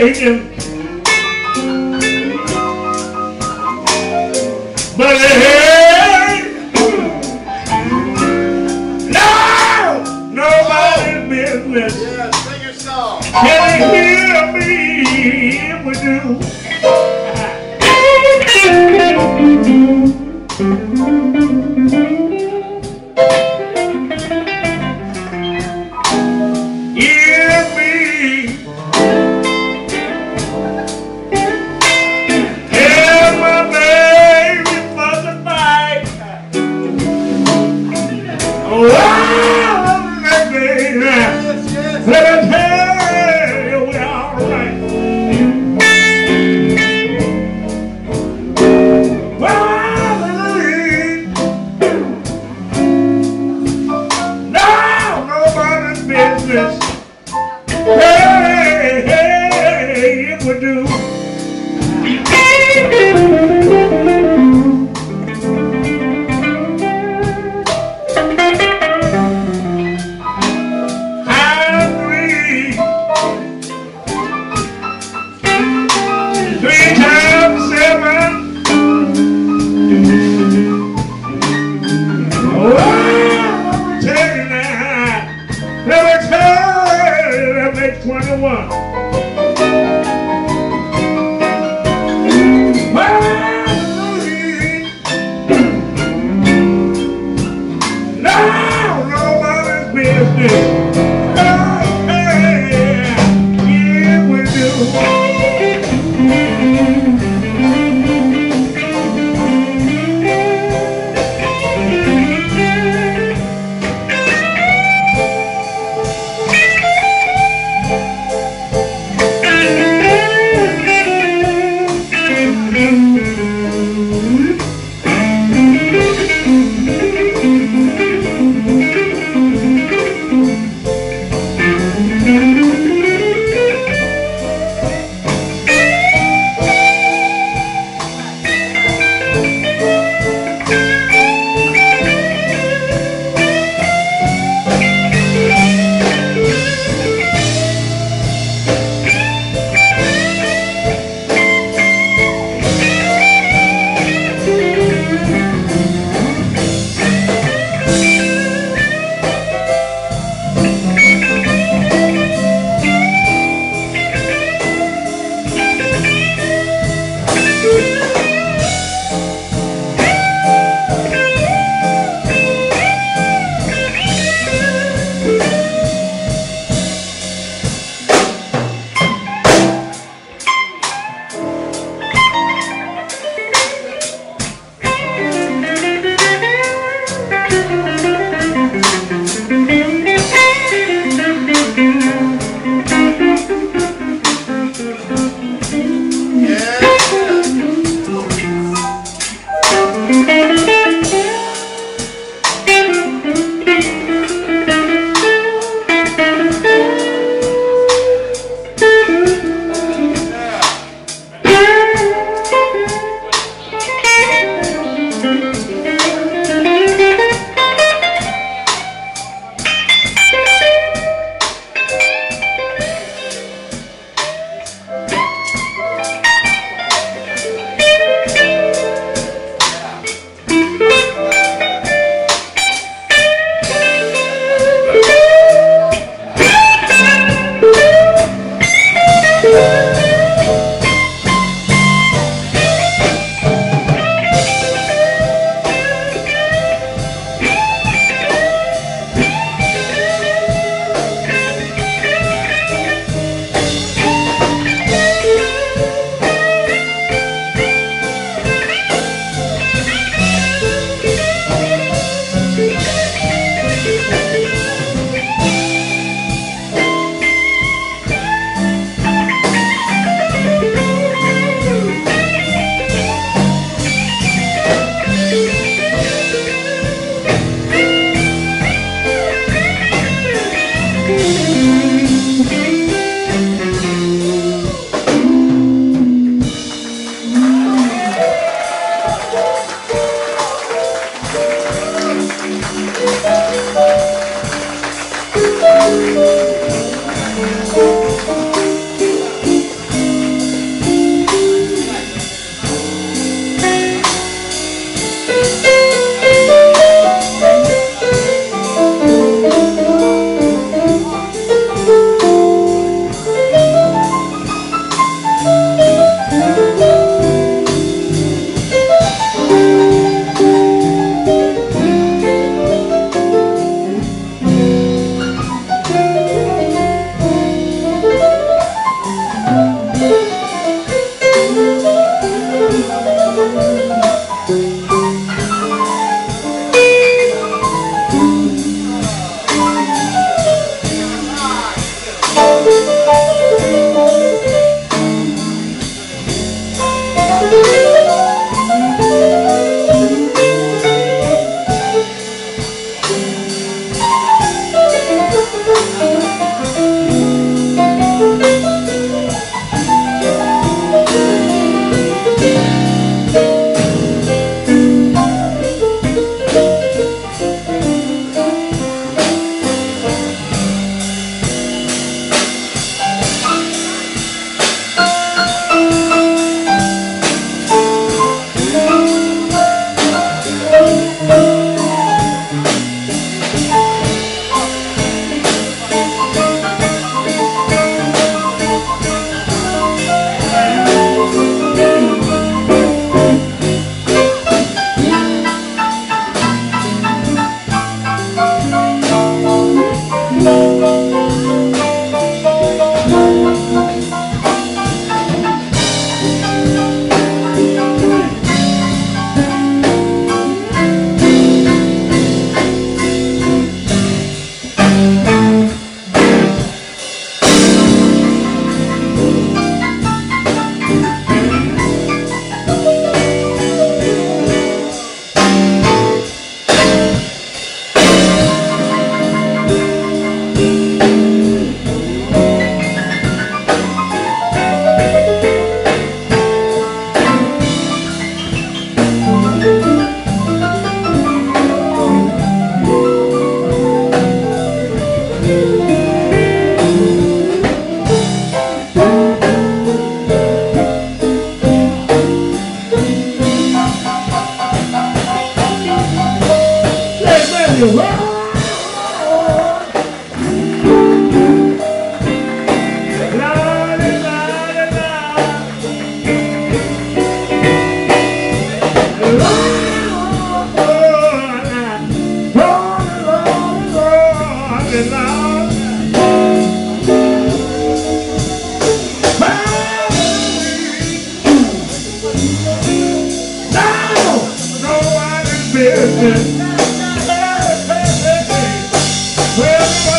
北京 Oh, Yeah. business. Hey, hey, hey, hey. Well,